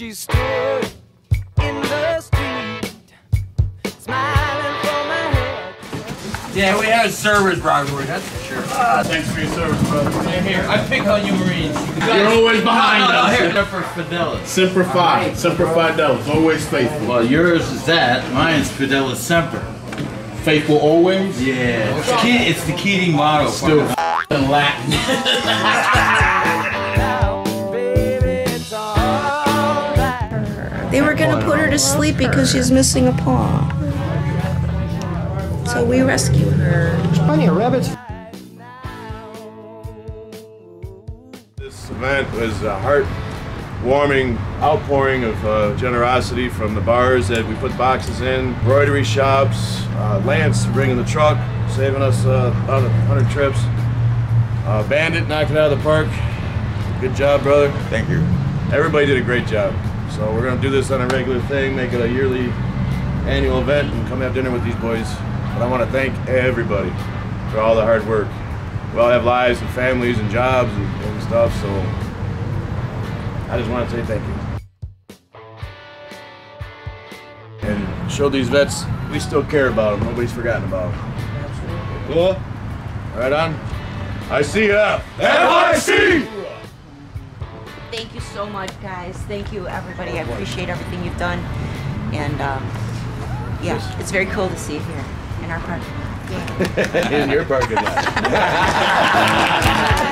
There she stood in the street, smiling from my head. Yeah, we had a service rivalry, that's for sure. Ah, thanks for your service, brother. Yeah, here, I pick on you Marines. You guys- You're always behind no, no, us. Here, for Fidelis. Semper Fi. Semper Fidelis. Always faithful. Well, yours is that, mine's Fidelis Semper. Faithful always? Yeah, it's, Ke- it's the Keating motto. Still in Latin. They were gonna put her to sleep because she's missing a paw. So we rescued her. There's Plenty of rabbits. This event was a heart-warming outpouring of uh, generosity from the bars that we put boxes in, embroidery shops, uh, Lance bringing the truck, saving us uh, about 100 trips, uh, Bandit knocking out of the park. Good job, brother. Thank you. Everybody did a great job. So we're gonna do this on a regular thing, make it a yearly annual event, and come have dinner with these boys. But I want to thank everybody for all the hard work. We all have lives and families and jobs and, and stuff, so I just want to say thank you. And show these vets we still care about them. Nobody's forgotten about them. Cool? Right on. I see ya. NYC. Thank you so much, guys. Thank you, everybody. I appreciate everything you've done. And um, yeah, it's very cool to see you here in our park. In your parking lot.